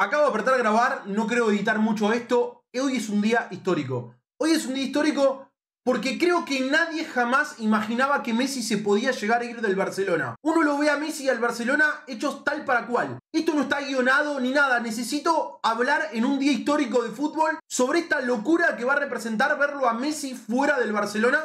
Acabo de apretar a grabar, no creo editar mucho esto. Hoy es un día histórico. Hoy es un día histórico porque creo que nadie jamás imaginaba que Messi se podía llegar a ir del Barcelona. Uno lo ve a Messi y al Barcelona hechos tal para cual. Esto no está guionado ni nada. Necesito hablar en un día histórico de fútbol sobre esta locura que va a representar verlo a Messi fuera del Barcelona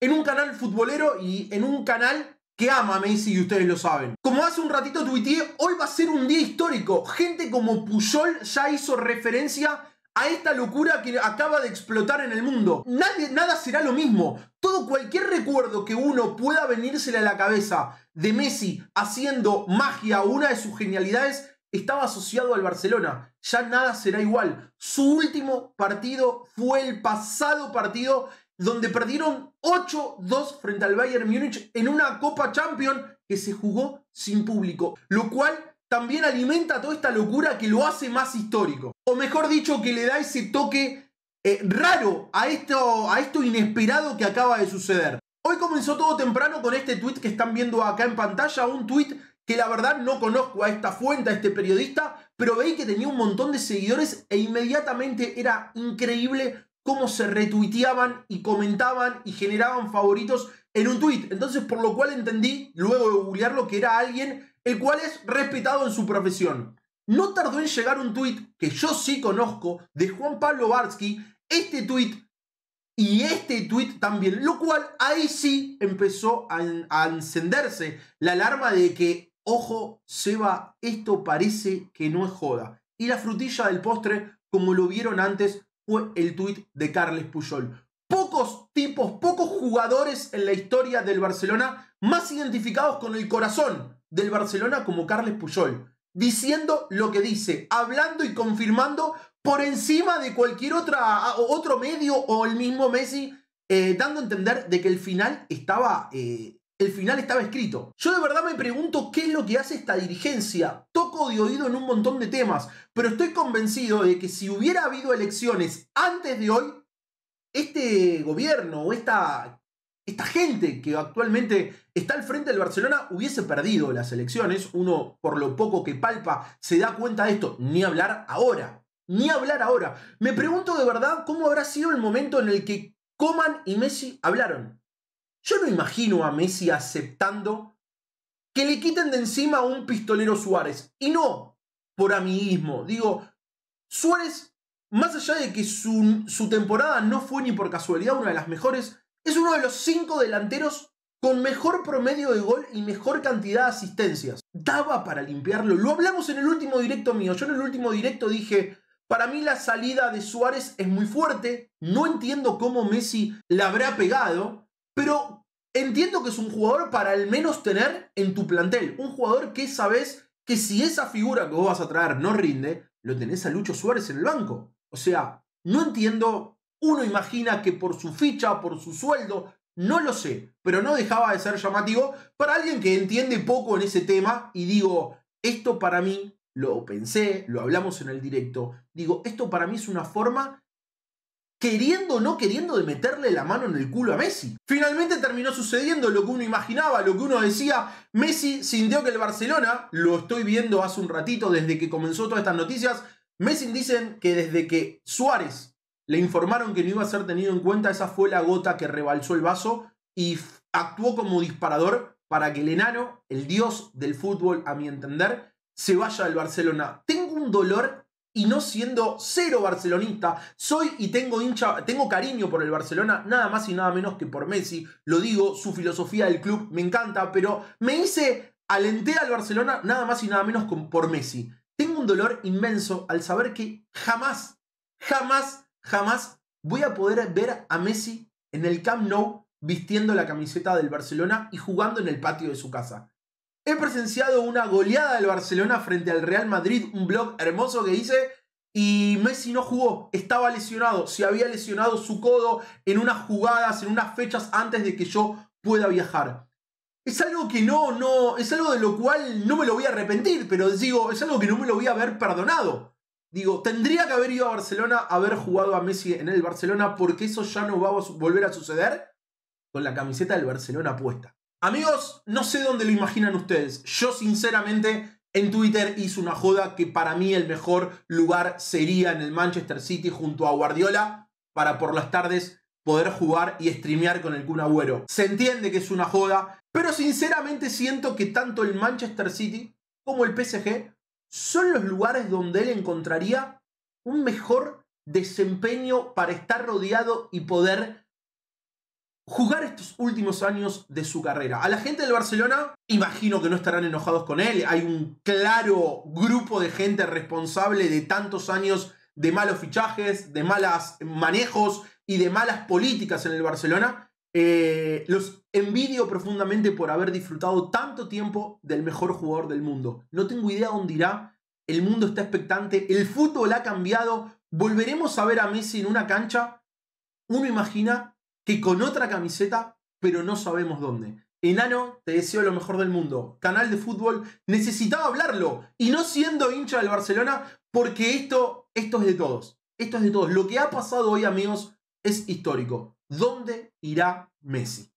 en un canal futbolero y en un canal que ama a Messi y ustedes lo saben. Como hace un ratito tuiteé, hoy va a ser un día histórico. Gente como Puyol ya hizo referencia a esta locura que acaba de explotar en el mundo. Nadie, nada será lo mismo. Todo cualquier recuerdo que uno pueda venírsele a la cabeza de Messi haciendo magia o una de sus genialidades estaba asociado al Barcelona. Ya nada será igual. Su último partido fue el pasado partido donde perdieron 8-2 frente al Bayern Múnich en una Copa Champions que se jugó sin público, lo cual también alimenta toda esta locura que lo hace más histórico. O mejor dicho, que le da ese toque eh, raro a esto, a esto inesperado que acaba de suceder. Hoy comenzó todo temprano con este tweet que están viendo acá en pantalla, un tweet que la verdad no conozco a esta fuente, a este periodista, pero veí que tenía un montón de seguidores e inmediatamente era increíble cómo se retuiteaban y comentaban y generaban favoritos en un tweet. Entonces, por lo cual entendí, luego de googlearlo, que era alguien el cual es respetado en su profesión. No tardó en llegar un tweet que yo sí conozco de Juan Pablo Barsky, este tweet y este tweet también, lo cual ahí sí empezó a, a encenderse la alarma de que, ojo, Seba, esto parece que no es joda. Y la frutilla del postre, como lo vieron antes, fue el tuit de Carles Puyol. Pocos tipos, pocos jugadores en la historia del Barcelona más identificados con el corazón del Barcelona como Carles Puyol, diciendo lo que dice, hablando y confirmando por encima de cualquier otra, otro medio o el mismo Messi, eh, dando a entender de que el final estaba eh, el final estaba escrito. Yo de verdad me pregunto qué es lo que hace esta dirigencia. Toco de oído en un montón de temas, pero estoy convencido de que si hubiera habido elecciones antes de hoy, este gobierno o esta, esta gente que actualmente está al frente del Barcelona hubiese perdido las elecciones. Uno, por lo poco que palpa, se da cuenta de esto. Ni hablar ahora. Ni hablar ahora. Me pregunto de verdad cómo habrá sido el momento en el que Coman y Messi hablaron. Yo no imagino a Messi aceptando que le quiten de encima a un pistolero Suárez. Y no por amiguismo. Digo, Suárez, más allá de que su, su, temporada no fue ni por casualidad una de las mejores, es uno de los cinco delanteros con mejor promedio de gol y mejor cantidad de asistencias. Daba para limpiarlo. Lo hablamos en el último directo mío. Yo en el último directo dije, para mí la salida de Suárez es muy fuerte. No entiendo cómo Messi la habrá pegado. Pero entiendo que es un jugador para al menos tener en tu plantel. Un jugador que sabes que si esa figura que vos vas a traer no rinde, lo tenés a Lucho Suárez en el banco. O sea, no entiendo. Uno imagina que por su ficha, por su sueldo, no lo sé, pero no dejaba de ser llamativo para alguien que entiende poco en ese tema y digo, esto para mí, lo pensé, lo hablamos en el directo, digo, esto para mí es una forma queriendo o no queriendo de meterle la mano en el culo a Messi. Finalmente terminó sucediendo lo que uno imaginaba, lo que uno decía. Messi sintió que el Barcelona, lo estoy viendo hace un ratito desde que comenzó todas estas noticias, Messi dicen que desde que Suárez le informaron que no iba a ser tenido en cuenta, esa fue la gota que rebalsó el vaso y actuó como disparador para que el enano, el dios del fútbol, a mi entender, se vaya del Barcelona. Tengo un dolor y no siendo cero barcelonista, soy y tengo hincha, tengo cariño por el Barcelona, nada más y nada menos que por Messi. Lo digo, su filosofía del club me encanta, pero me hice alenté al Barcelona nada más y nada menos que por Messi. Tengo un dolor inmenso al saber que jamás, jamás, jamás voy a poder ver a Messi en el Camp Nou vistiendo la camiseta del Barcelona y jugando en el patio de su casa. He presenciado una goleada del Barcelona frente al Real Madrid, un blog hermoso que hice y Messi no jugó, estaba lesionado, se había lesionado su codo en unas jugadas, en unas fechas antes de que yo pueda viajar. Es algo que no, no, es algo de lo cual no me lo voy a arrepentir, pero digo, es algo que no me lo voy a haber perdonado. Digo, tendría que haber ido a Barcelona, haber jugado a Messi en el Barcelona, porque eso ya no va a volver a suceder con la camiseta del Barcelona puesta. Amigos, no sé dónde lo imaginan ustedes. Yo sinceramente en Twitter hizo una joda que para mí el mejor lugar sería en el Manchester City junto a Guardiola para por las tardes poder jugar y streamear con el Kun Agüero. Se entiende que es una joda, pero sinceramente siento que tanto el Manchester City como el PSG son los lugares donde él encontraría un mejor desempeño para estar rodeado y poder jugar estos últimos años de su carrera. A la gente del Barcelona, imagino que no estarán enojados con él. Hay un claro grupo de gente responsable de tantos años de malos fichajes, de malos manejos y de malas políticas en el Barcelona. Eh, los envidio profundamente por haber disfrutado tanto tiempo del mejor jugador del mundo. No tengo idea dónde irá. El mundo está expectante. El fútbol ha cambiado. Volveremos a ver a Messi en una cancha. Uno imagina que con otra camiseta, pero no sabemos dónde. Enano, te deseo lo mejor del mundo. Canal de fútbol, necesitaba hablarlo. Y no siendo hincha del Barcelona, porque esto, esto es de todos. Esto es de todos. Lo que ha pasado hoy, amigos, es histórico. ¿Dónde irá Messi?